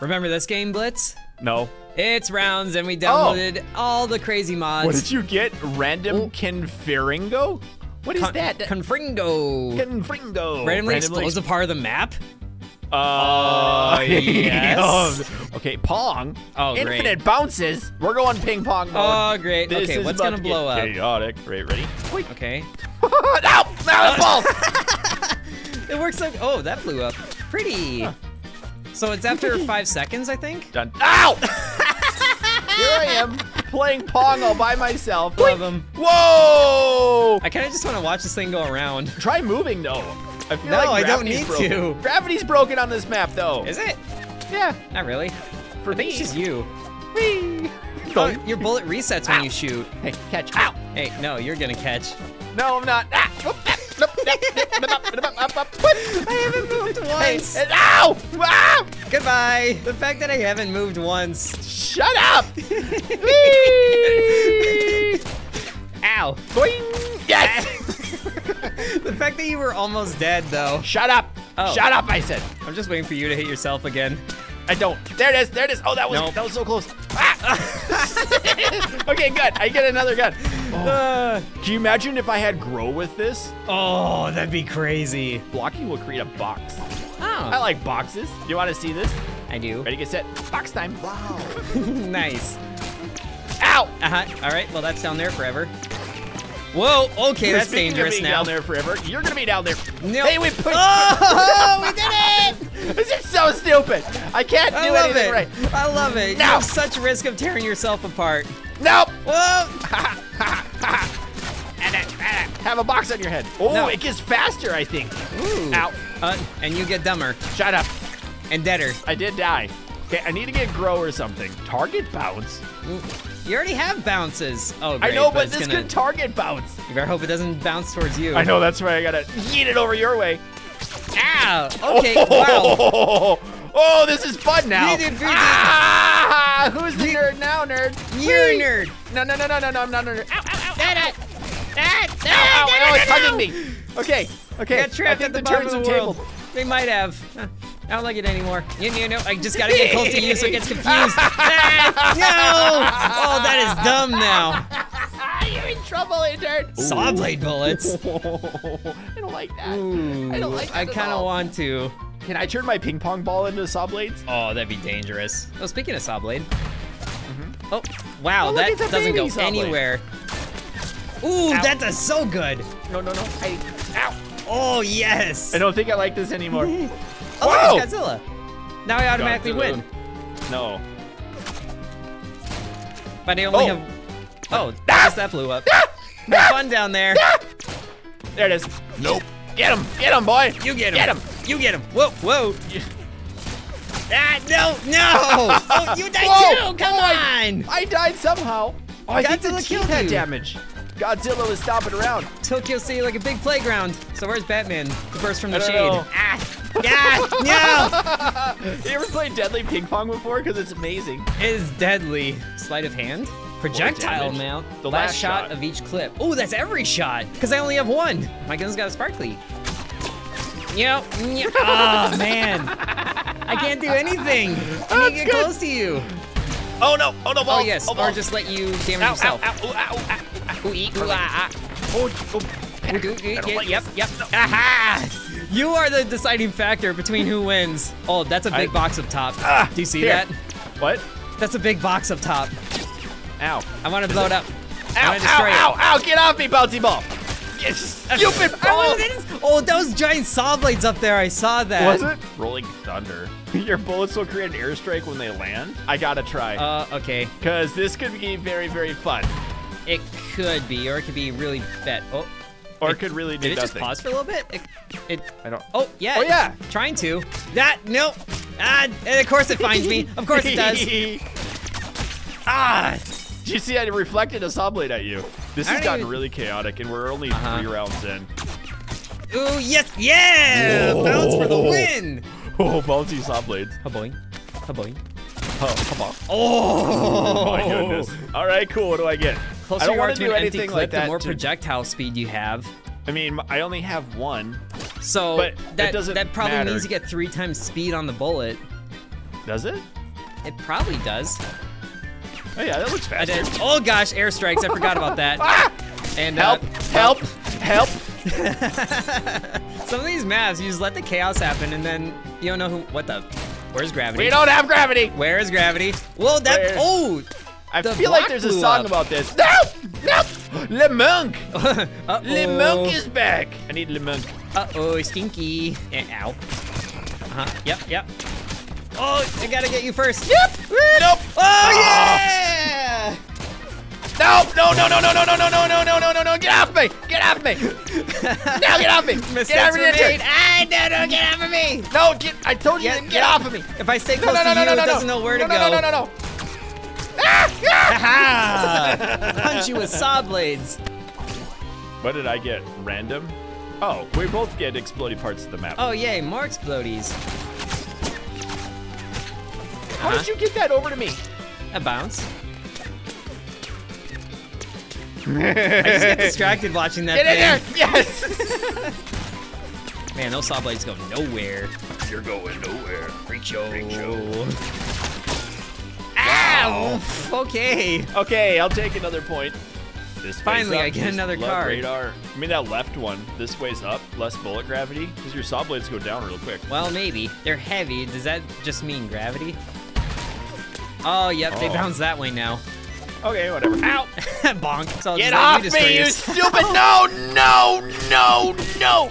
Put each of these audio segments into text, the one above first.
Remember this game, Blitz? No. It's rounds, and we downloaded all the crazy mods. Oh. What did you get? Random Oh. Confringo? What is Con- that? Confringo. Confringo. Randomly explosive part of the map? Uh, yes. okay, Pong. Oh, great. Infinite bounces. We're going ping pong mode. Oh, great. This okay, what's gonna blow up? Chaotic. Right, ready? Okay. no! Now the ball! It works like, oh, that blew up. Pretty. So it's after five seconds, I think? Done. Ow! Here I am playing Pong all by myself. Love 'em. Whoa! I kind of just want to watch this thing go around. Try moving though. I feel No, like I don't need broken. to. Gravity's broken on this map though. Is it? Yeah. Not really. For I think it's just you. Whee! Oh, your bullet resets when you shoot. Hey, catch. Ow! Hey, no, you're gonna catch. No, I'm not. Ah! Nope. I haven't moved Hey, once. and- ow! Ah! Goodbye. The fact that I haven't moved once. Shut up! Ow. Boing! Yes! The fact that you were almost dead, though. Shut up! Oh. Shut up! I said. I'm just waiting for you to hit yourself again. I don't. There it is. There it is. Oh, that was Nope. that was so close. Okay, good. I get another gun. Uh, Can you imagine if I had grow with this? oh, that'd be crazy. Blocking will create a box. Oh, I like boxes. You want to see this? I do. Ready, to get set. Box time. Wow. nice. Ow! Uh-huh. All right, well, that's down there forever. Whoa, okay, that's Speaking of dangerous being now. down there forever. You're gonna be down there. No. Hey, we pushed. Oh, we did it! This is so stupid. I can't I do love anything it. right. I love it. You have such a risk of tearing yourself apart. Nope. Whoa! Have a box on your head. Oh, No. it gets faster, I think. Ooh. Ow. Uh, and you get dumber Shut up. and deader. I did die. Okay, I need to get grow or something. Target bounce. You already have bounces. Oh, great, I know, but, it's this gonna, could target bounce. You better hope it doesn't bounce towards you. I know, that's why I gotta yeet it over your way. Ow! Okay, wow. Oh, oh, this is fun now. You did ah, who's the nerd now, nerd? You're a nerd. No, no, no, no, no, no, I'm not a nerd. Ow, ow, ow, Ah, ah, ow, ow, ow, ow, it's hugging me. Okay, okay. Got trapped I at the the bottom of the world. tabled. They might have. Huh. I don't like it anymore. You, you know, I just gotta get close to you so it gets confused. Ah, no! Oh, that is dumb now. You're in trouble, nerd. Saw blade bullets. I don't like that. Ooh, I don't like that I kind of want to. Can I turn my ping pong ball into saw blades? Oh, that'd be dangerous. Oh, speaking of saw blade. Mm-hmm. Oh, wow, Oh, look, that doesn't go anywhere. Ooh, Ow. that does so good. No, no, no. I, ow. Oh, yes. I don't think I like this anymore. Oh, Whoa! look, it's Godzilla. Now I automatically Godzilla. win. No. But I only Oh. have. Oh, I guess that blew up. Have fun down there. There it is. Nope. Get him. Get him, boy. You get him. Get him. You get him. Whoa, whoa. Ah, no, no. Oh, you died Whoa. too. Come Oh, I- on. I died somehow. Oh, I think the Godzilla teeth killed had damage. Godzilla was stomping around. Tokyo City like a big playground. So where's Batman? The burst from the I don't shade. know. Ah, yeah, you ever played Deadly Ping Pong before? Because it's amazing. It is deadly. Sleight of hand. Projectile mount. The last, last shot, shot. of each clip. Oh, that's every shot. Because I only have one. My gun's got a sparkly. Yep. Oh, man. I can't do anything. I need to get good. close to you. Oh no! Oh no! Oh, yes. Oh, or just let you damage ow, ow, yourself. ow, ooh, ow, ow, ow. Ooh, ee, ooh, ah, ah. Oh, oh. Ooh, ooh, ooh, yeah, like yep, this. yep. Aha! You are the deciding factor between who wins. Oh, that's a big I- box up top. Ah, Do you see here. that? What? That's a big box up top. Ow. I want to blow it up. Ow, want to destroy ow, it. ow, ow, get off me, bouncy ball. You stupid ball. wanna- that is- oh, those giant saw blades up there. I saw that. Was it? Rolling thunder. Your bullets will create an airstrike when they land. I gotta try. Uh, okay. Because this could be very, very fun. It could be, or it could be really bad. Oh, Or it could really do did it just pause for a little bit? It, it I don't. oh yeah. Oh, yeah. Trying to. That nope. Ah, and of course it finds me. Of course it does. Ah. Do you see I reflected a saw blade at you? This has gotten even- really chaotic, and we're only Uh-huh. three rounds in. Ooh yes, yeah. Bounce for the win. Oh, bouncy saw blades. Ha boing. Ha boing. Oh, come on. Oh. my goodness. All right, cool. What do I get? Closer I don't want to to do anything clip, like that. the more to- projectile speed you have. I mean, I only have one. So But that that doesn't that probably matter. means you get three times speed on the bullet. Does it? It probably does. Oh yeah, that looks I faster. Oh gosh, airstrikes. I forgot about that. Ah! And Help! uh, Help! Help! some of these maps, you just let the chaos happen, and then you don't know who. What the? Where's gravity? We don't have gravity. Where is gravity? Whoa, that. Where? Oh. I feel like there's a song up. about this. No! No! Le Monk! uh-oh. Le Monk is back. I need Le Monk. Uh oh, stinky. Eh, ow. Uh huh. Yep, yep. Oh, I gotta get you first. Yep. Nope. Oh yeah! No! No! No! No! No! No! No! No! No! No! No! No! No! No! Get off me! Get off me! Now get off me! Mistakes Get off were me! made. Ah, no, no, get off of me! No! Get! I told you Get- get get off of me! If I stay close No! No! to No! you, No! No! it doesn't know where to no, go. No! No! No! No! Ah! Ah! Punch you with saw blades. What did I get? Random? Oh, we both get exploding parts of the map. Oh yay, more explodies. How uh-huh. did you get that over to me? A bounce. I just get distracted watching that Get in there! thing. Yes! Man, those saw blades go nowhere. You're going nowhere. Freak show. Freak show. Ow! Okay. Okay, I'll take another point. This Finally, up, I get just another love card. Radar. I mean that left one. This way's up, less bullet gravity, because your saw blades go down real quick. Well, maybe. They're heavy. Does that just mean gravity? Oh, yep, they Oh. bounce that way now. Okay, whatever. Ow! Bonk. So Get off me, you yours. stupid! No, no, no, no!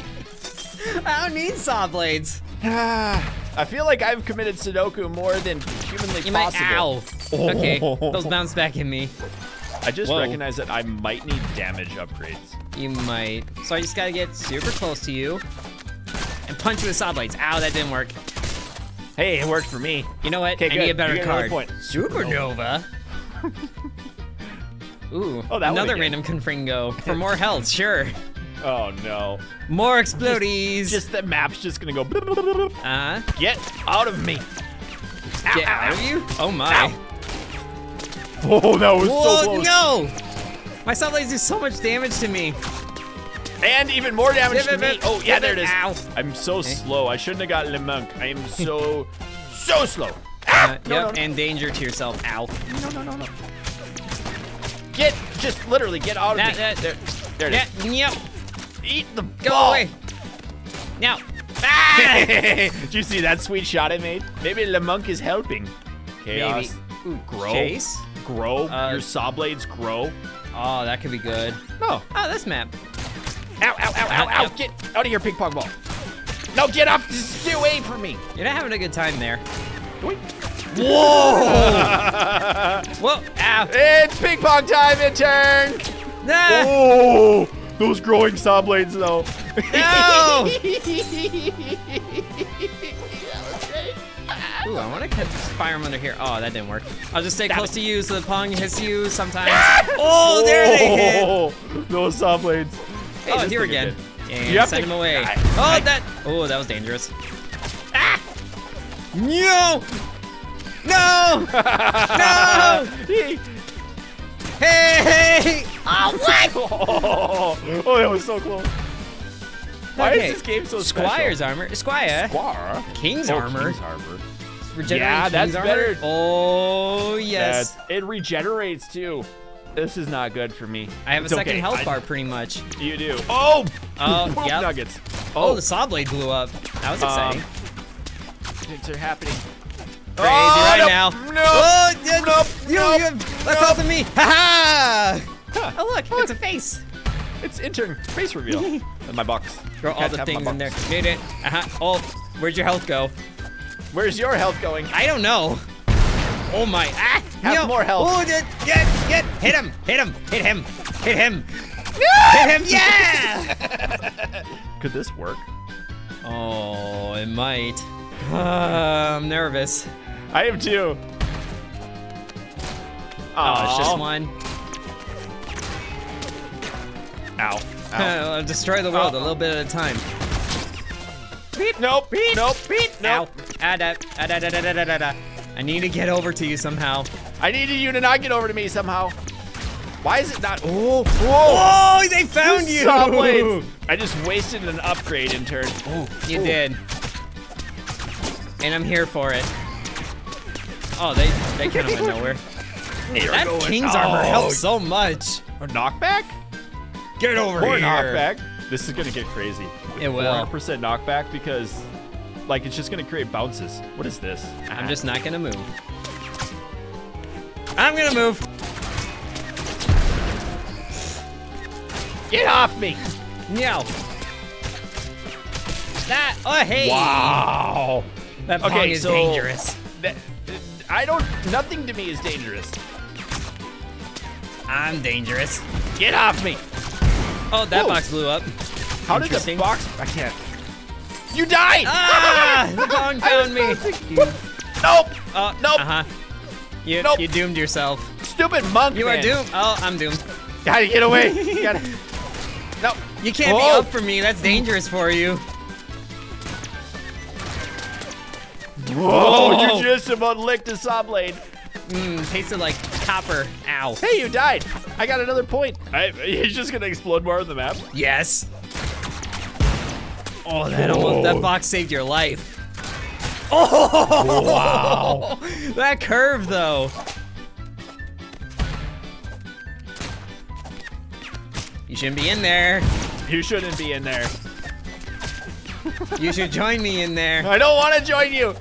I don't need saw blades. I feel like I've committed Sudoku more than humanly You might. possible. Ow. Okay, those bounce back in me. I just Whoa. recognize that I might need damage upgrades. You might. So I just gotta get super close to you and punch you with saw blades. Ow, that didn't work. Hey, it worked for me. You know what? Okay, I good. need a better card. point. Supernova. Ooh, Oh, that another random confringo for more health. Sure. Oh no. More explodies. Just the map's just gonna go. uh, Get out of me. Ow, get ow, out of you. Oh my. Ow. Oh, that was Whoa, so close. no! My saw blades do so much damage to me. And even more damage to me. Oh, yeah, there it is. I'm so slow. I shouldn't have got Le Monk. I am so, so slow. Uh, Ah! No, yep, no, no. and danger to yourself. Ow. no, no, no, no. Get, just literally get out of That, me. that, there, there it yeah, is. yep. Eat the Go ball. away. Now. Ah! Did you see that sweet shot I made? Maybe Le Monk is helping. Chaos. Maybe. Ooh, Grow. Chase? Grow. Uh, Your saw blades grow. Oh, that could be good. Oh. Oh, this map. Ow, ow, ow, ow, ow. Yep. Get out of here, ping pong ball. No, get up. Just Get away from me. You're not having a good time there. Whoa! Whoa, ow. it's ping pong time, intern. Nah. Oh, those growing saw blades, though. No! Ooh, I want to catch fire him under here. Oh, that didn't work. I'll just stay close to you so the pong hits you sometimes. oh, there they hit. Oh, those saw blades. Hey, Oh, here again. And You send him away. I- oh, I- that. Oh, that was dangerous. Ah! No! No! No! Hey. Hey! Oh, what? Oh, oh, that was so close. Why Okay, is this game so special? Squire's armor. Squire. Squire? King's Oh, armor. King's armor. Yeah, that's armor? better. Oh, yes. That's- it regenerates too. This is not good for me. I have a second okay. health I- bar, pretty much. You do. Oh! Oh, Poop yep. nuggets. Oh, the saw blade blew up. That was exciting. Um, Things are happening. Crazy Oh, right nope, now. nope, Oh, yeah, nope, you, nope, you have less health than me. Ha ha! Oh, look, it's a face. It's intern face reveal. in my box. Throw all the things in there. box. It. Uh-huh. Oh, where'd your health go? Where's your health going? I don't know. Oh my. Ah! Have no. more health. Oh, get, get, get. Hit him. Hit him. Hit him. Hit him. Hit him. Yeah! Could this work? oh, it might. Uh, I'm nervous. I am too. Oh, it's just one. Ow. Ow. Uh, destroy the world a little bit at a time. nope. Nope. Ow. Nope. Ah, da, ah, da, da, da, da, da, da, da. I need to get over to you somehow. I needed you to not get over to me somehow. Why is it not? Oh, whoa. Oh, they found you! Saw blades. I just wasted an upgrade, intern. Oh you Ooh. did. And I'm here for it. Oh, they they kind of went nowhere. You're That going- king's armor Oh, helps so much. Or knockback? Get over Or here. knockback. This is gonna get crazy. It will. 400% knockback because, like, it's just gonna create bounces. What is this? I'm just not gonna move. I'm gonna move. Get off me! Meow. That. Oh hey. Wow. That pong is so- dangerous. That, I don't. Nothing to me is dangerous. I'm dangerous. Get off me! Oh, that Whoa. box blew up. How did the box? I can't. You died! Ah! The pong found me. Nope! Oh, Nope. Uh huh. You Nope. you doomed yourself. Stupid monk You are doomed. Oh, I'm doomed. Gotta get away. You gotta. No. You can't be Whoa. up for me. That's dangerous for you. Whoa! Whoa. You just about licked a saw blade. Mmm, tasted like copper. Ow. Hey, you died. I got another point. I, he's just gonna explode more on the map. Yes. Oh, that almost that box saved your life. Oh wow! that curve though. You shouldn't be in there. You shouldn't be in there. You should join me in there. I don't want to join you.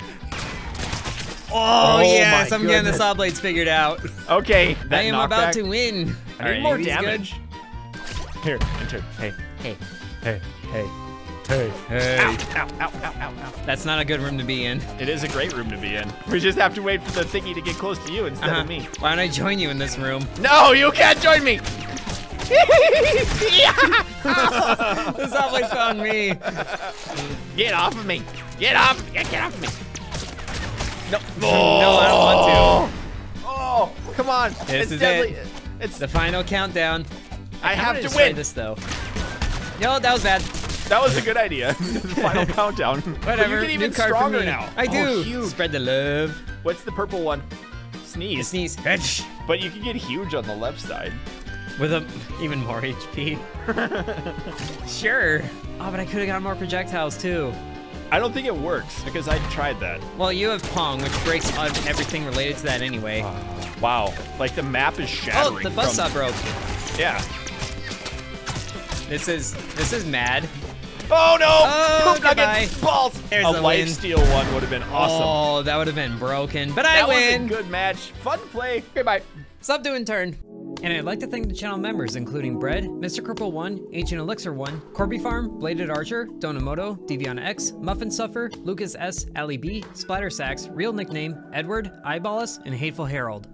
Oh, Oh, yes, I'm getting the saw blades figured out. Okay, I am about to win. I need Alright, more he's good. damage. Here, enter. Hey, Hey, hey, hey, hey, hey. Ow, ow, ow, ow, ow, ow. That's not a good room to be in. It is a great room to be in. We just have to wait for the thingy to get close to you instead Uh-huh. of me. Why don't I join you in this room? No, you can't join me. the saw blades found me. Get off of me. Get off. Get get off of me. No, no, I don't want to. Oh, come on. This it's is deadly. it. It's. The final countdown. I I'm have gonna to destroy win. this though. No, that was bad. That was a good idea. final countdown. But Whatever. you get even new card for stronger now. I Oh, do. huge. Spread the love. What's the purple one? Sneeze. sneeze. Hedge. But you can get huge on the left side. With a even more HP. sure. Oh, but I could have got more projectiles too. I don't think it works because I tried that. Well, you have Pong, which breaks on everything related to that anyway. Uh, wow. Like the map is oh, shattering. oh, the bus from- stop broke. Yeah. This is this is mad. Oh no! Oh, Poop nuggets! goodbye. Balls! There's a the life win. steal one would have been awesome. Oh, that would have been broken. But I that win. was a good match. Fun play. Goodbye. Sub to Intern. And I'd like to thank the channel members, including Bread, Mr. Cripple 1, Ancient Elixir 1, Corby Farm, Bladed Archer, Donamoto, Deviana X, Muffin Suffer, Lucas S, Ali B, Splatter Sacks, Real Nickname, Edward, Eyeballus, and Hateful Herald.